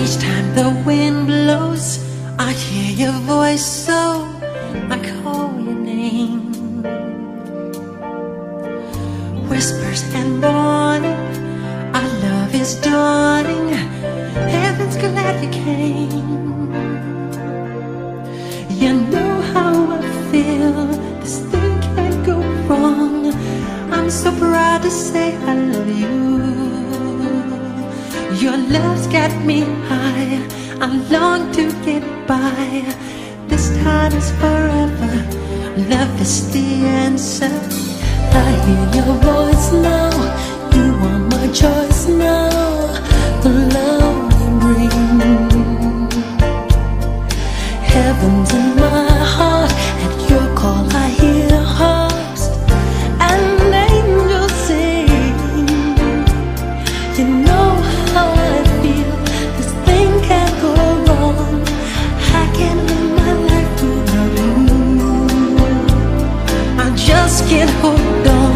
Each time the wind blows, I hear your voice, so I call your name. Whispers and warning, our love is dawning. Heaven's glad you came. So proud to say I love you. Your love's got me high. I long to get by. This time is forever. Love is the answer. I hear your voice now. You are my choice now. Just can't hold on.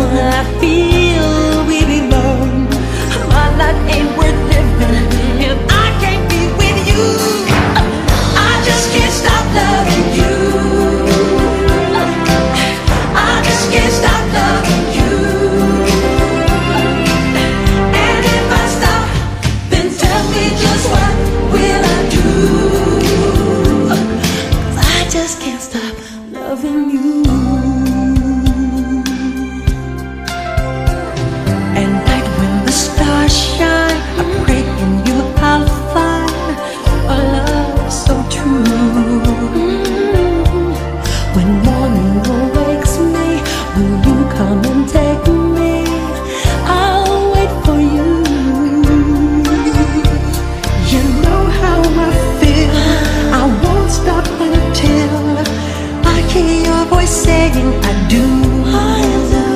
Saying I do. I do.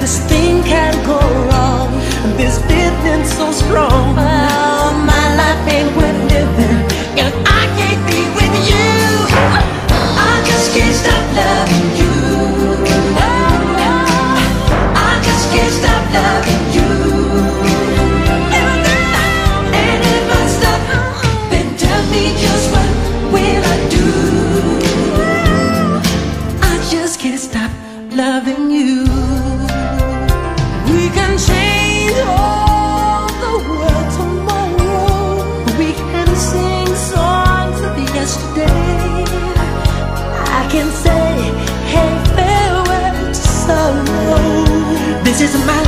This thing can't go wrong. This feeling so strong. Oh, my life ain't worth living if I can't be with you. I just can't stop loving you. I just can't stop loving you. Loving you. We can change all the world tomorrow. We can sing songs of yesterday. I can say, hey, farewell to sorrow. This is my